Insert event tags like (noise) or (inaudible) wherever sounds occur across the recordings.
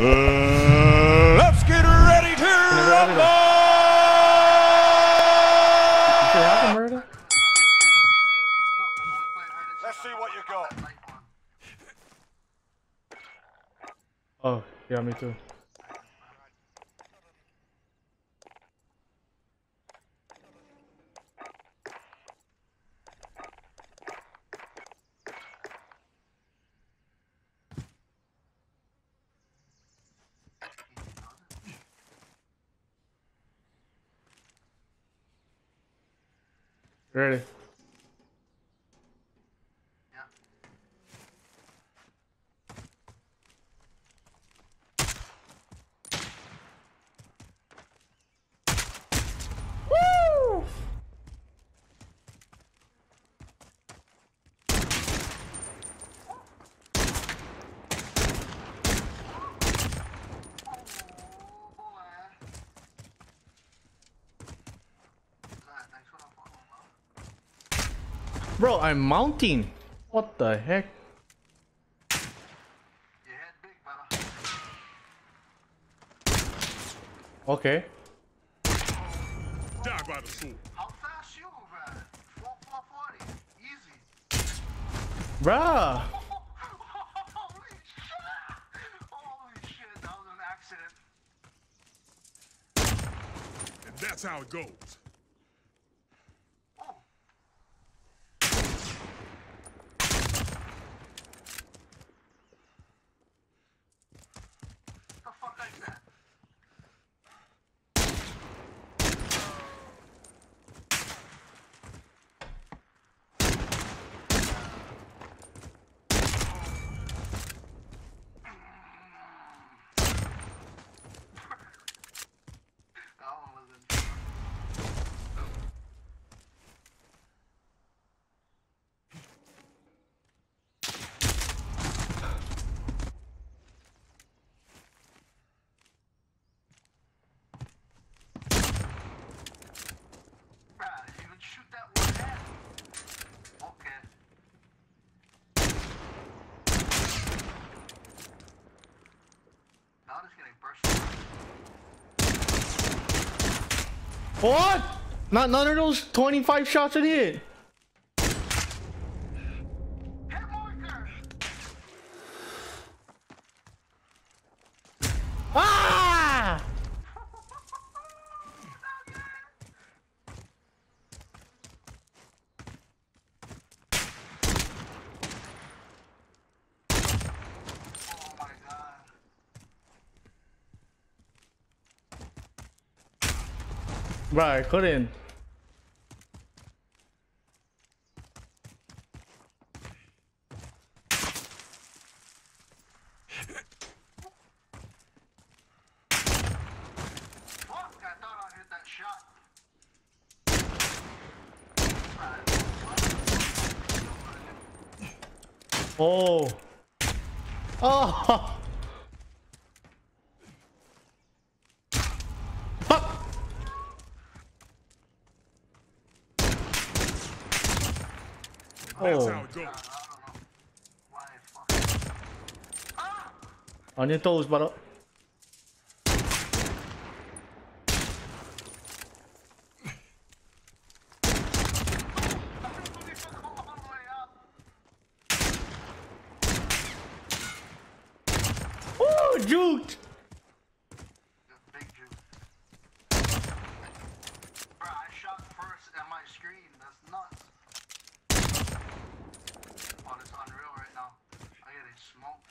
Uh, let's get ready to rumble! Let's see what you got. Oh, yeah, me too. Ready. Bro, I'm mounting. What the heck? Okay. Die by the sword. How fast you move at 4 440. Easy. Bruh. That. And that's how it goes. Oh, the fuck is that? That one was in. Bruh, you even shoot that one head. Okay. Now it's getting burst. What? Not none of those 25 shots hit. Hit! Ah! Couldn't. Fuck, I shot. Oh. (laughs) Oh. Oh. On your toes, brother. (laughs) Oh, juked. The big juke. Bruh, I shot first at my screen. That's nuts. Oh, it's unreal right now. I get a smoke.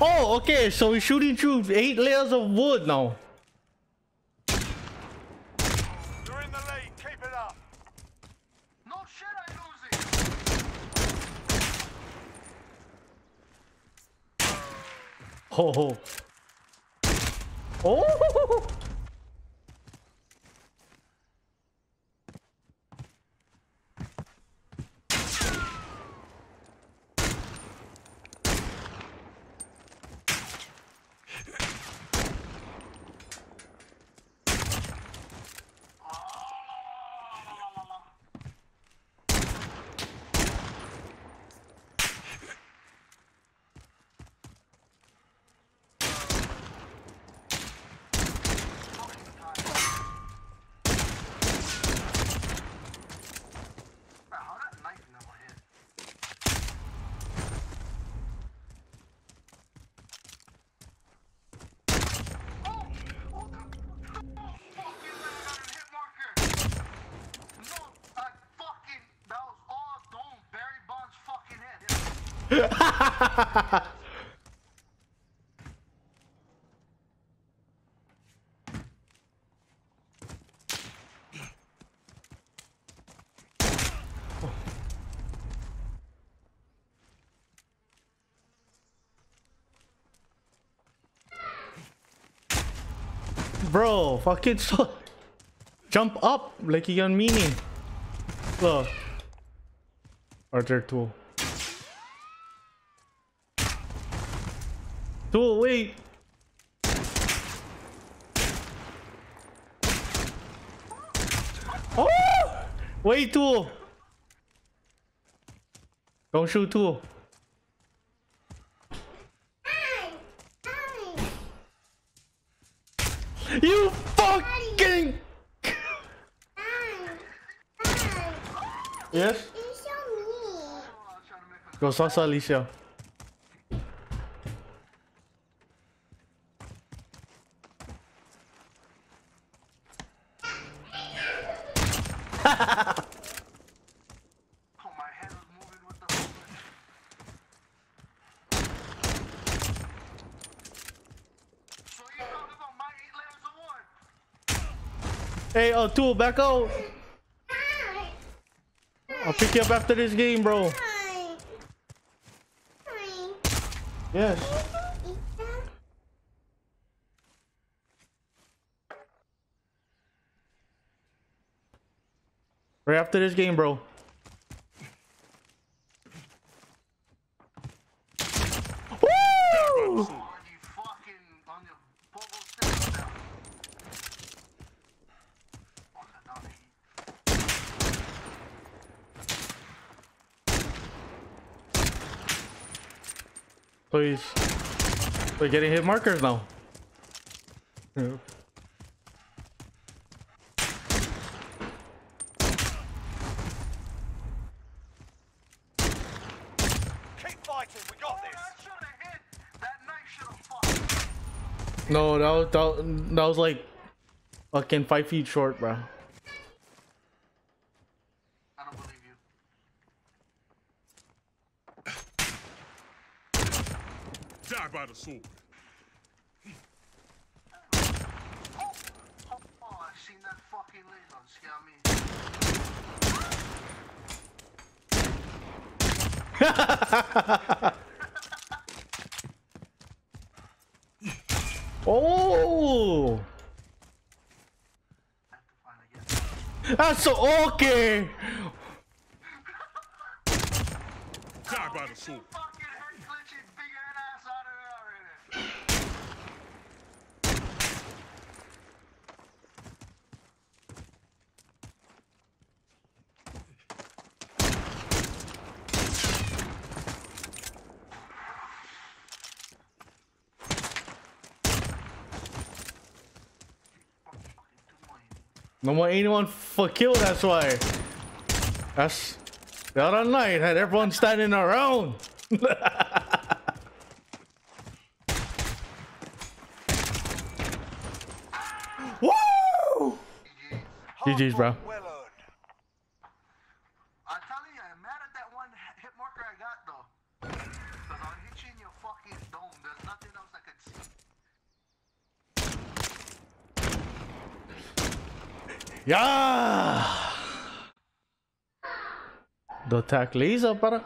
Oh, okay. So he's shooting through eight layers of wood now. You're in the lead. Keep it up. No shit, I lose it. Oh. Oh. (laughs) Bro, fucking so jump up like you on meaning. Look. Archer tool. Tool, wait. Oh! Wait, tool. Don't shoot tool. You fucking. Yes. Oh, I was trying to make a Go salsa, Alicia. Hey, uh, tool, back out. I'll pick you up after this game, bro. Yes. Right after this game, bro. Please. We're getting hit markers now. Yeah. Keep fighting. We got Oh, this. that should have hit. That knife should have fucked. No, that was, that, that was like fucking five feet short, bro. I don't believe you. Die by the sword. Oh, oh, I seen that (laughs) fucking laser. Scare me. Oh, I have to find that's so okay. Die by the sword. Fucking hurt glitching big ass out of there already. Fucking two more. No more anyone for kill, that's why. That's the other night had everyone standing around. (laughs) Woo! GG's, bro. Well earned. I tell you, I'm mad at that one hit marker I got though. Cause I'll hit you in your fucking dome. There's nothing else I could see. Yeah. The attack laser, para.